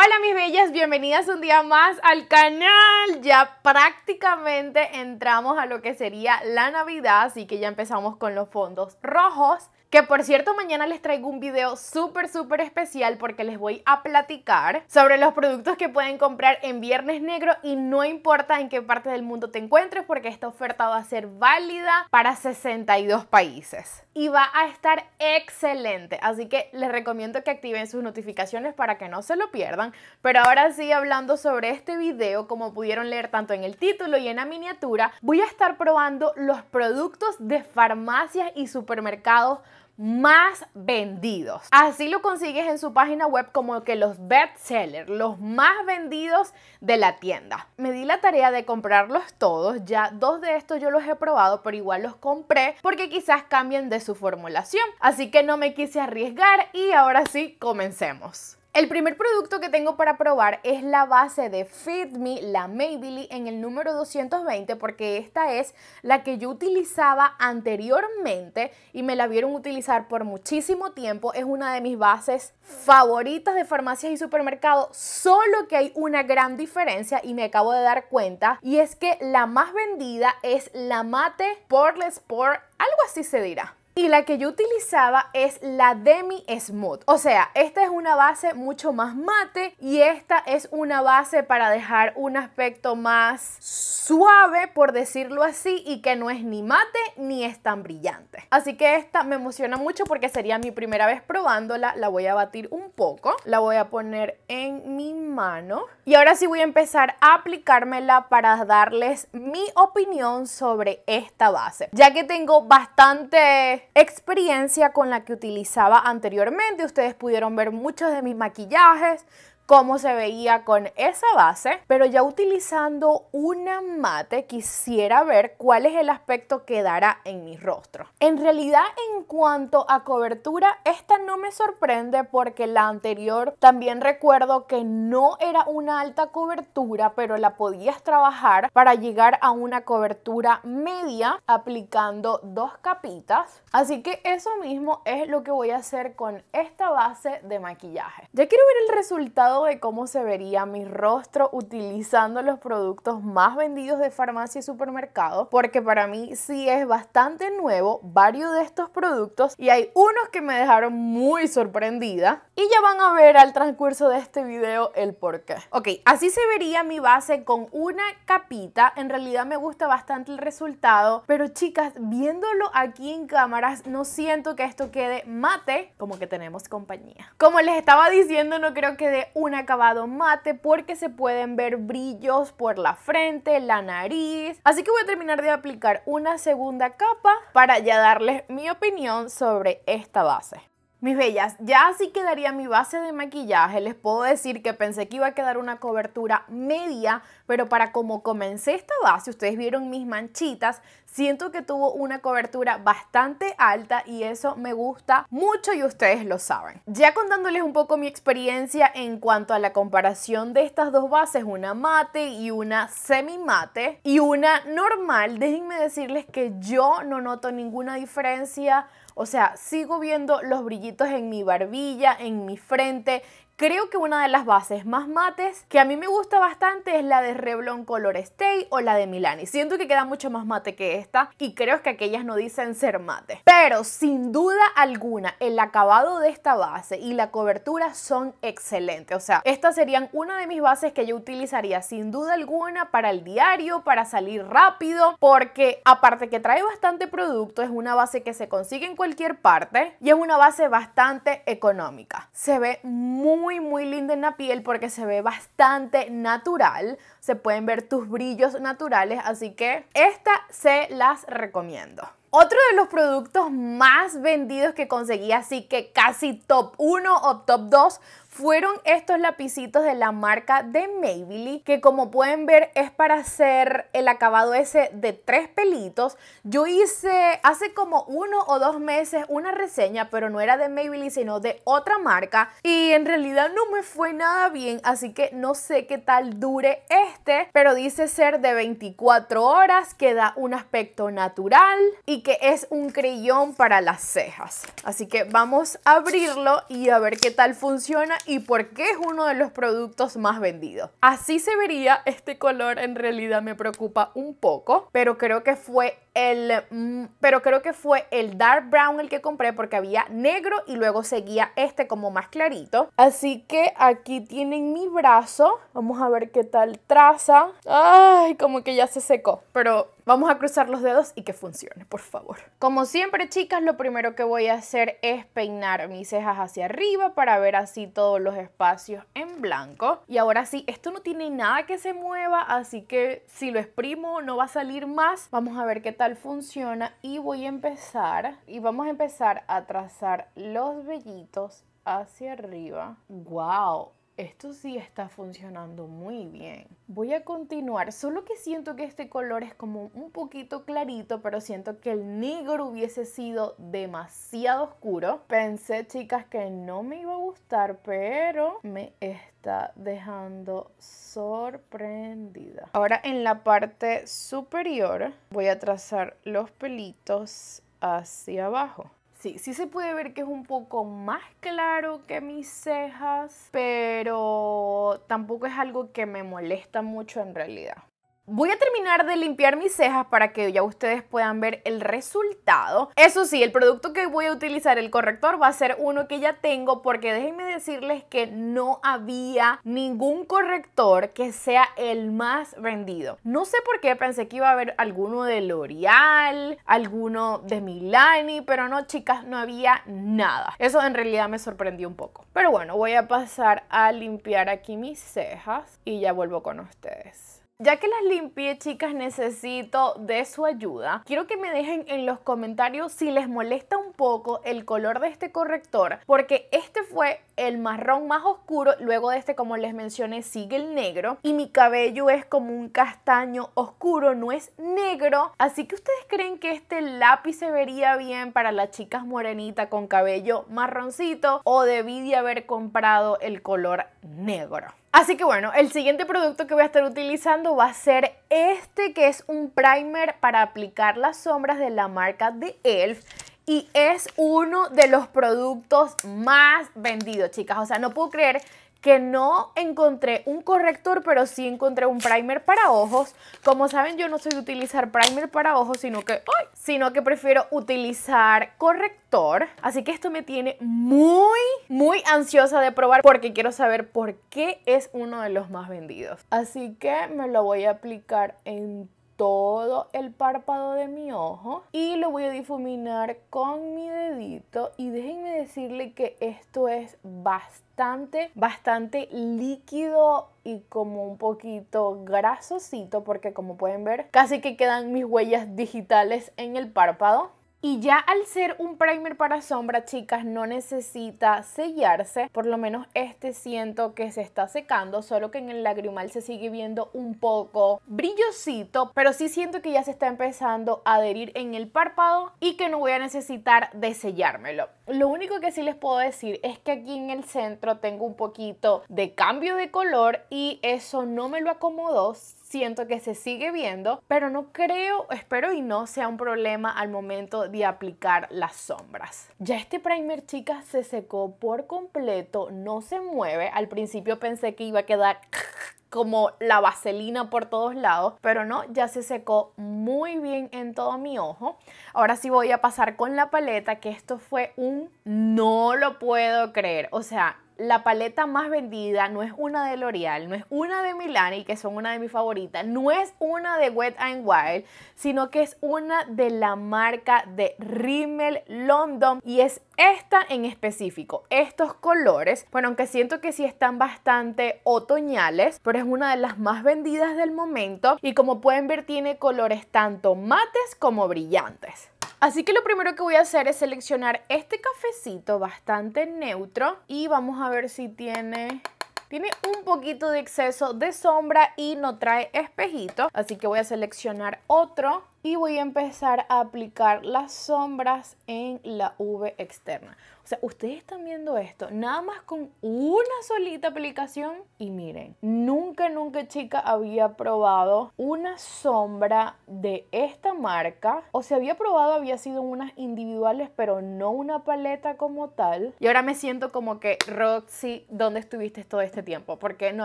Hola mis bellas, bienvenidas un día más al canal. Ya prácticamente entramos a lo que sería la Navidad, así que ya empezamos con los fondos rojos. Que por cierto, mañana les traigo un video súper, súper especial porque les voy a platicar sobre los productos que pueden comprar en Viernes Negro y no importa en qué parte del mundo te encuentres porque esta oferta va a ser válida para 62 países y va a estar excelente. Así que les recomiendo que activen sus notificaciones para que no se lo pierdan. Pero ahora sí, hablando sobre este video, como pudieron leer tanto en el título y en la miniatura, voy a estar probando los productos de farmacias y supermercados más vendidos. Así lo consigues en su página web como que los bestsellers, los más vendidos de la tienda. Me di la tarea de comprarlos todos, ya dos de estos yo los he probado, pero igual los compré porque quizás cambien de su formulación. Así que no me quise arriesgar y ahora sí, comencemos. El primer producto que tengo para probar es la base de Fit Me, la Maybelline en el número 220 porque esta es la que yo utilizaba anteriormente y me la vieron utilizar por muchísimo tiempo. Es una de mis bases favoritas de farmacias y supermercados, solo que hay una gran diferencia y me acabo de dar cuenta y es que la más vendida es la Mate Poreless Sport, algo así se dirá. Y la que yo utilizaba es la Demi Smooth. O sea, esta es una base mucho más mate y esta es una base para dejar un aspecto más suave, por decirlo así, y que no es ni mate ni es tan brillante. Así que esta me emociona mucho porque sería mi primera vez probándola. La voy a batir un poco. La voy a poner en mi mano. Y ahora sí voy a empezar a aplicármela para darles mi opinión sobre esta base. Ya que tengo bastante experiencia con la que utilizaba anteriormente. Ustedes pudieron ver muchos de mis maquillajes, cómo se veía con esa base, pero ya utilizando una mate quisiera ver cuál es el aspecto que dará en mi rostro. En realidad en cuanto a cobertura, esta no me sorprende porque la anterior también recuerdo que no era una alta cobertura, pero la podías trabajar para llegar a una cobertura media aplicando dos capitas. Así que eso mismo es lo que voy a hacer con esta base de maquillaje. Ya quiero ver el resultado de cómo se vería mi rostro utilizando los productos más vendidos de farmacia y supermercado, porque para mí sí es bastante nuevo varios de estos productos y hay unos que me dejaron muy sorprendida y ya van a ver al transcurso de este video el por qué. Ok, así se vería mi base con una capita, en realidad me gusta bastante el resultado, pero chicas, viéndolo aquí en cámaras no siento que esto quede mate, como que tenemos compañía. Como les estaba diciendo, no creo que un un acabado mate porque se pueden ver brillos por la frente, la nariz. Así que voy a terminar de aplicar una segunda capa para ya darles mi opinión sobre esta base. Mis bellas, ya así quedaría mi base de maquillaje. Les puedo decir que pensé que iba a quedar una cobertura media, pero para como comencé esta base, ustedes vieron mis manchitas, siento que tuvo una cobertura bastante alta y eso me gusta mucho y ustedes lo saben. Ya contándoles un poco mi experiencia en cuanto a la comparación de estas dos bases, una mate y una semi mate y una normal, déjenme decirles que yo no noto ninguna diferencia o sea, sigo viendo los brillitos en mi barbilla, en mi frente, Creo que una de las bases más mates que a mí me gusta bastante es la de Revlon Color Stay o la de Milani. Siento que queda mucho más mate que esta y creo que aquellas no dicen ser mate. Pero sin duda alguna el acabado de esta base y la cobertura son excelentes. O sea, estas serían una de mis bases que yo utilizaría sin duda alguna para el diario, para salir rápido, porque aparte que trae bastante producto, es una base que se consigue en cualquier parte y es una base bastante económica. Se ve muy muy linda en la piel porque se ve bastante natural. Se pueden ver tus brillos naturales, así que esta se las recomiendo. Otro de los productos más vendidos que conseguí, así que casi top 1 o top 2, fueron estos lapicitos de la marca de Maybelline, que como pueden ver es para hacer el acabado ese de tres pelitos. Yo hice hace como uno o dos meses una reseña, pero no era de Maybelline, sino de otra marca. Y en realidad no me fue nada bien, así que no sé qué tal dure este, pero dice ser de 24 horas, que da un aspecto natural y que es un creyón para las cejas. Así que vamos a abrirlo y a ver qué tal funciona y por qué es uno de los productos más vendidos. Así se vería este color, en realidad me preocupa un poco, pero creo que fue el, mm, pero creo que fue el dark brown el que compré porque había negro y luego seguía este como más clarito. Así que aquí tienen mi brazo. Vamos a ver qué tal traza. Ay, como que ya se secó, pero Vamos a cruzar los dedos y que funcione, por favor. Como siempre, chicas, lo primero que voy a hacer es peinar mis cejas hacia arriba para ver así todos los espacios en blanco. Y ahora sí, esto no tiene nada que se mueva, así que si lo exprimo no va a salir más. Vamos a ver qué tal funciona y voy a empezar. Y vamos a empezar a trazar los vellitos hacia arriba. ¡Wow! Esto sí está funcionando muy bien. Voy a continuar, solo que siento que este color es como un poquito clarito, pero siento que el negro hubiese sido demasiado oscuro. Pensé, chicas, que no me iba a gustar, pero me está dejando sorprendida. Ahora en la parte superior voy a trazar los pelitos hacia abajo. Sí, sí se puede ver que es un poco más claro que mis cejas, pero tampoco es algo que me molesta mucho en realidad. Voy a terminar de limpiar mis cejas para que ya ustedes puedan ver el resultado. Eso sí, el producto que voy a utilizar, el corrector, va a ser uno que ya tengo porque déjenme decirles que no había ningún corrector que sea el más vendido. No sé por qué pensé que iba a haber alguno de L'Oreal, alguno de Milani, pero no chicas, no había nada. Eso en realidad me sorprendió un poco. Pero bueno, voy a pasar a limpiar aquí mis cejas y ya vuelvo con ustedes. Ya que las limpié, chicas, necesito de su ayuda. Quiero que me dejen en los comentarios si les molesta un poco el color de este corrector, porque este fue el marrón más oscuro, luego de este, como les mencioné, sigue el negro, y mi cabello es como un castaño oscuro, no es negro, así que ustedes creen que este lápiz se vería bien para las chicas morenitas con cabello marroncito, o debí de haber comprado el color negro. Así que bueno, el siguiente producto que voy a estar utilizando va a ser este que es un primer para aplicar las sombras de la marca de ELF y es uno de los productos más vendidos, chicas. O sea, no puedo creer que no encontré un corrector, pero sí encontré un primer para ojos. Como saben, yo no soy de utilizar primer para ojos, sino que, sino que prefiero utilizar corrector. Así que esto me tiene muy, muy ansiosa de probar porque quiero saber por qué es uno de los más vendidos. Así que me lo voy a aplicar en todo el párpado de mi ojo y lo voy a difuminar con mi dedito. Y déjenme decirle que esto es bastante bastante líquido y como un poquito grasosito porque como pueden ver casi que quedan mis huellas digitales en el párpado y ya al ser un primer para sombra, chicas, no necesita sellarse. Por lo menos este siento que se está secando, solo que en el lagrimal se sigue viendo un poco brillosito, pero sí siento que ya se está empezando a adherir en el párpado y que no voy a necesitar de sellármelo. Lo único que sí les puedo decir es que aquí en el centro tengo un poquito de cambio de color y eso no me lo acomodó siento que se sigue viendo, pero no creo, espero y no sea un problema al momento de aplicar las sombras. Ya este primer, chicas, se secó por completo, no se mueve. Al principio pensé que iba a quedar como la vaselina por todos lados, pero no, ya se secó muy bien en todo mi ojo. Ahora sí voy a pasar con la paleta, que esto fue un no lo puedo creer. O sea, la paleta más vendida no es una de L'Oreal, no es una de Milani, que son una de mis favoritas, no es una de Wet n Wild, sino que es una de la marca de Rimmel London y es esta en específico. Estos colores, bueno, aunque siento que sí están bastante otoñales, pero es una de las más vendidas del momento y como pueden ver tiene colores tanto mates como brillantes. Así que lo primero que voy a hacer es seleccionar este cafecito bastante neutro y vamos a ver si tiene tiene un poquito de exceso de sombra y no trae espejito. Así que voy a seleccionar otro y voy a empezar a aplicar las sombras en la V externa. O sea, ustedes están viendo esto, nada más con una solita aplicación. Y miren, nunca, nunca, chica, había probado una sombra de esta marca. O sea, había probado, había sido unas individuales, pero no una paleta como tal. Y ahora me siento como que, Roxy, ¿dónde estuviste todo este tiempo? ¿Por qué no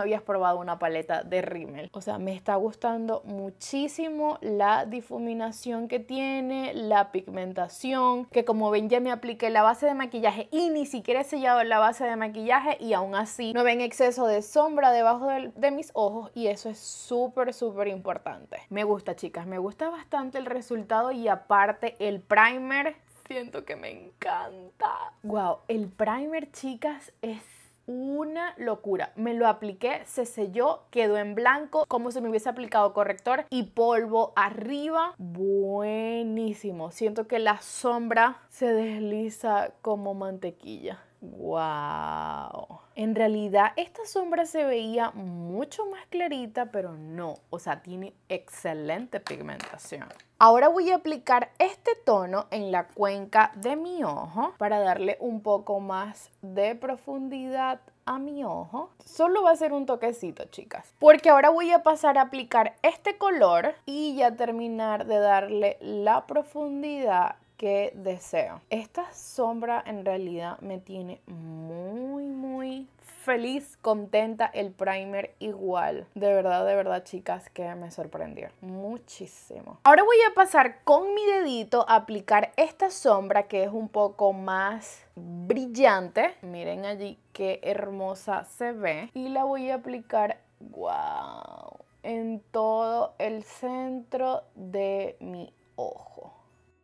habías probado una paleta de Rimmel? O sea, me está gustando muchísimo la difuminación que tiene, la pigmentación, que como ven ya me apliqué la base de maquillaje y ni siquiera he sellado la base de maquillaje y aún así no ven exceso de sombra debajo de, de mis ojos y eso es súper, súper importante. Me gusta, chicas, me gusta bastante el resultado y aparte el primer siento que me encanta. Wow, el primer, chicas, es una locura. Me lo apliqué, se selló, quedó en blanco, como si me hubiese aplicado corrector y polvo arriba. Buenísimo. Siento que la sombra se desliza como mantequilla. ¡Wow! En realidad esta sombra se veía mucho más clarita, pero no, o sea, tiene excelente pigmentación. Ahora voy a aplicar este tono en la cuenca de mi ojo para darle un poco más de profundidad a mi ojo. Solo va a ser un toquecito, chicas. Porque ahora voy a pasar a aplicar este color y ya terminar de darle la profundidad que deseo. Esta sombra en realidad me tiene muy, muy feliz, contenta. El primer igual. De verdad, de verdad, chicas, que me sorprendió muchísimo. Ahora voy a pasar con mi dedito a aplicar esta sombra que es un poco más brillante. Miren allí qué hermosa se ve. Y la voy a aplicar, wow, en todo el centro de mi ojo.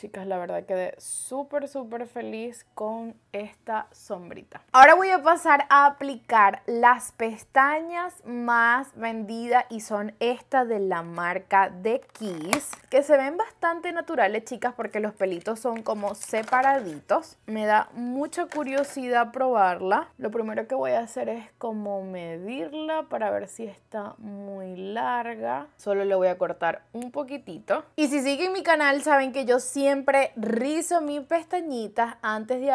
Chicas, la verdad quedé súper, súper feliz con esta sombrita. Ahora voy a pasar a aplicar las pestañas más vendidas y son estas de la marca de Kiss, que se ven bastante naturales, chicas, porque los pelitos son como separaditos. Me da mucha curiosidad probarla. Lo primero que voy a hacer es como medirla para ver si está muy larga. Solo le voy a cortar un poquitito. Y si siguen mi canal saben que yo siempre rizo mis pestañitas antes de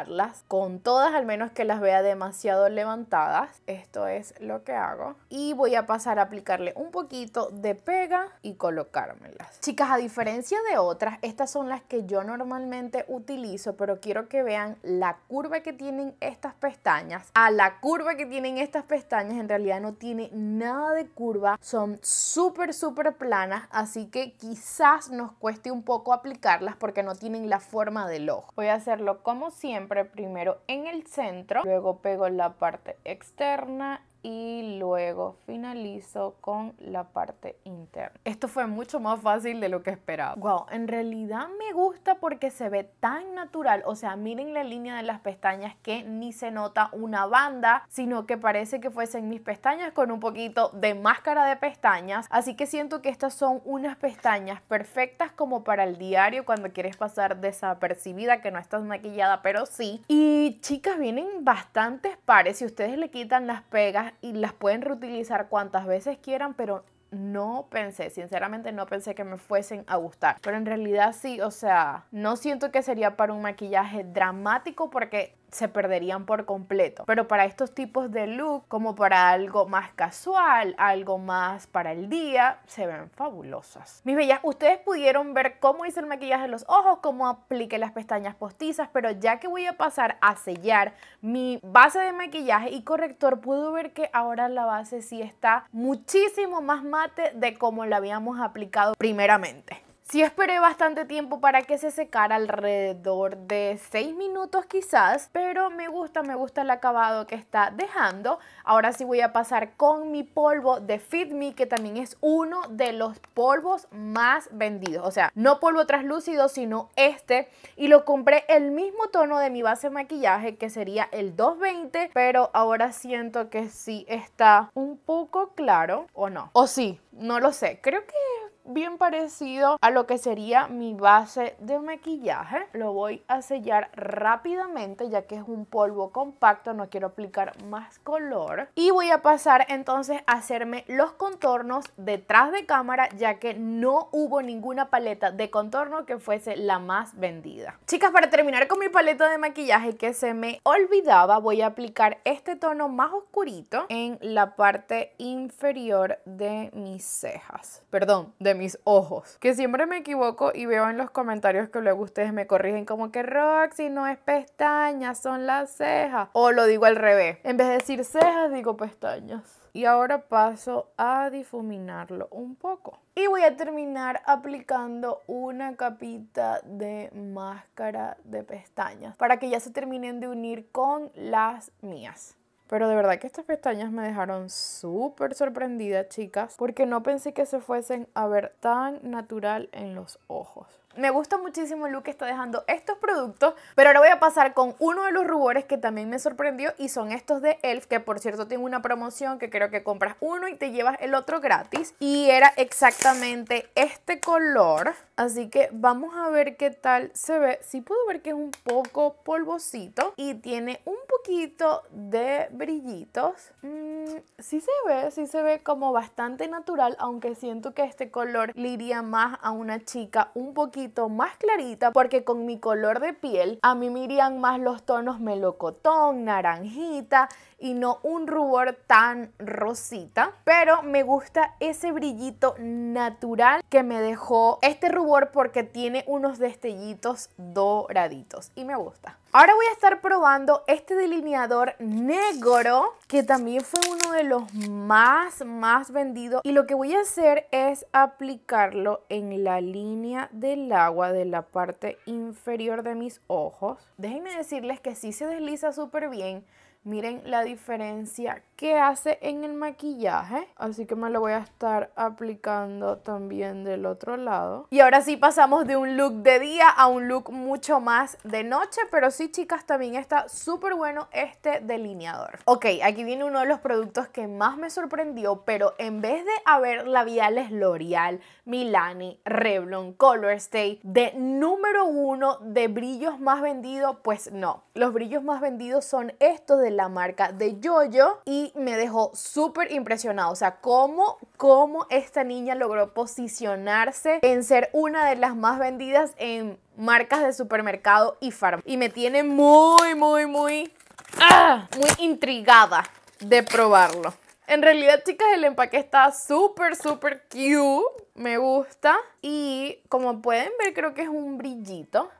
aplicarlas, con todas al menos que las vea demasiado levantadas. Esto es lo que hago. Y voy a pasar a aplicarle un poquito de pega y colocármelas. Chicas, a diferencia de otras, estas son las que yo normalmente utilizo, pero quiero que vean la curva que tienen estas pestañas. A la curva que tienen estas pestañas en realidad no tiene nada de curva, son súper, súper planas, así que quizás nos cueste un poco aplicar porque no tienen la forma del ojo. Voy a hacerlo como siempre, primero en el centro, luego pego la parte externa y luego finalizo con la parte interna. Esto fue mucho más fácil de lo que esperaba. Wow, en realidad me gusta porque se ve tan natural. O sea, miren la línea de las pestañas que ni se nota una banda, sino que parece que fuesen mis pestañas con un poquito de máscara de pestañas. Así que siento que estas son unas pestañas perfectas como para el diario cuando quieres pasar desapercibida, que no estás maquillada, pero sí. Y chicas, vienen bastantes pares. Si ustedes le quitan las pegas y las pueden reutilizar cuantas veces quieran, pero no pensé, sinceramente no pensé que me fuesen a gustar. Pero en realidad sí, o sea, no siento que sería para un maquillaje dramático porque se perderían por completo. Pero para estos tipos de look, como para algo más casual, algo más para el día, se ven fabulosas. Mis bellas, ustedes pudieron ver cómo hice el maquillaje de los ojos, cómo apliqué las pestañas postizas, pero ya que voy a pasar a sellar mi base de maquillaje y corrector, puedo ver que ahora la base sí está muchísimo más mate de como la habíamos aplicado primeramente. Sí esperé bastante tiempo para que se secara, alrededor de 6 minutos quizás, pero me gusta, me gusta el acabado que está dejando. Ahora sí voy a pasar con mi polvo de Fit Me, que también es uno de los polvos más vendidos. O sea, no polvo translúcido, sino este. Y lo compré el mismo tono de mi base de maquillaje, que sería el 220, pero ahora siento que sí está un poco claro, ¿o no? O sí, no lo sé. Creo que bien parecido a lo que sería mi base de maquillaje. Lo voy a sellar rápidamente ya que es un polvo compacto, no quiero aplicar más color. Y voy a pasar entonces a hacerme los contornos detrás de cámara ya que no hubo ninguna paleta de contorno que fuese la más vendida. Chicas, para terminar con mi paleta de maquillaje que se me olvidaba, voy a aplicar este tono más oscurito en la parte inferior de mis cejas. Perdón, de mis ojos. Que siempre me equivoco y veo en los comentarios que luego ustedes me corrigen como que Roxy no es pestañas, son las cejas. O lo digo al revés. En vez de decir cejas, digo pestañas. Y ahora paso a difuminarlo un poco. Y voy a terminar aplicando una capita de máscara de pestañas para que ya se terminen de unir con las mías. Pero de verdad que estas pestañas me dejaron súper sorprendida, chicas, porque no pensé que se fuesen a ver tan natural en los ojos. Me gusta muchísimo el look que está dejando estos productos, pero ahora voy a pasar con uno de los rubores que también me sorprendió y son estos de ELF, que por cierto tiene una promoción que creo que compras uno y te llevas el otro gratis. Y era exactamente este color, así que vamos a ver qué tal se ve. Sí puedo ver que es un poco polvosito y tiene un poquito de brillitos. Mm, sí se ve, sí se ve como bastante natural, aunque siento que este color le iría más a una chica un poquito más clarita porque con mi color de piel a mí me irían más los tonos melocotón, naranjita y no un rubor tan rosita. Pero me gusta ese brillito natural que me dejó este rubor porque tiene unos destellitos doraditos y me gusta. Ahora voy a estar probando este delineador negro que también fue uno de los más más vendidos y lo que voy a hacer es aplicarlo en la línea del agua de la parte inferior de mis ojos. Déjenme decirles que sí se desliza súper bien Miren la diferencia que hace en el maquillaje. Así que me lo voy a estar aplicando también del otro lado. Y ahora sí pasamos de un look de día a un look mucho más de noche. Pero sí, chicas, también está súper bueno este delineador. Ok, aquí viene uno de los productos que más me sorprendió. Pero en vez de haber labiales L'Oreal, Milani, Revlon, Colorstay, de número uno de brillos más vendidos, pues no. Los brillos más vendidos son estos de la marca de Jojo y me dejó súper impresionado. O sea, cómo, cómo esta niña logró posicionarse en ser una de las más vendidas en marcas de supermercado y farm. Y me tiene muy, muy, muy, ah, muy intrigada de probarlo. En realidad, chicas, el empaque está súper, súper cute. Me gusta. Y como pueden ver, creo que es un brillito.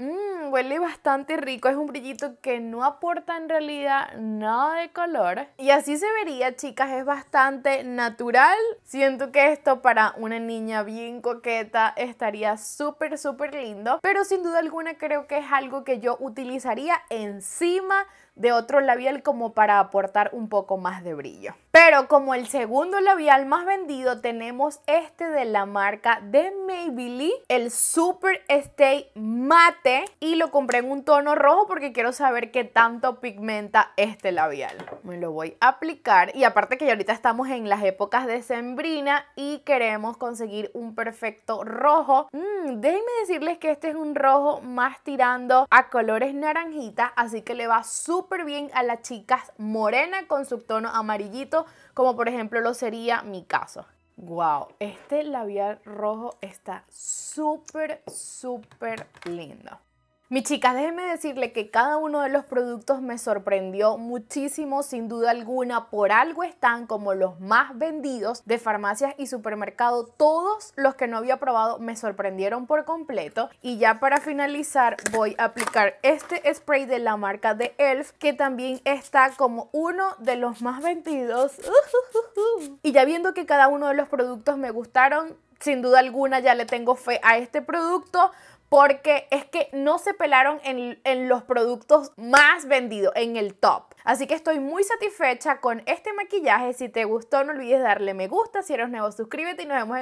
Mmm, huele bastante rico. Es un brillito que no aporta en realidad nada de color. Y así se vería, chicas. Es bastante natural. Siento que esto para una niña bien coqueta estaría súper, súper lindo. Pero sin duda alguna creo que es algo que yo utilizaría encima de otro labial como para aportar un poco más de brillo. Pero como el segundo labial más vendido tenemos este de la marca de Maybelline, el Super Stay Mate y lo compré en un tono rojo porque quiero saber qué tanto pigmenta este labial. Me lo voy a aplicar y aparte que ya ahorita estamos en las épocas de sembrina y queremos conseguir un perfecto rojo. Mm, déjenme decirles que este es un rojo más tirando a colores naranjita, así que le va súper bien a las chicas morena con su tono amarillito, como por ejemplo lo sería mi caso. Wow, este labial rojo está súper, súper lindo. Mi chicas, déjenme decirle que cada uno de los productos me sorprendió muchísimo, sin duda alguna, por algo están como los más vendidos de farmacias y supermercados. Todos los que no había probado me sorprendieron por completo. Y ya para finalizar voy a aplicar este spray de la marca de ELF, que también está como uno de los más vendidos. Y ya viendo que cada uno de los productos me gustaron, sin duda alguna ya le tengo fe a este producto porque es que no se pelaron en, los productos más vendidos, en el top. Así que estoy muy satisfecha con este maquillaje. Si te gustó, no olvides darle me gusta. Si eres nuevo, suscríbete y nos vemos en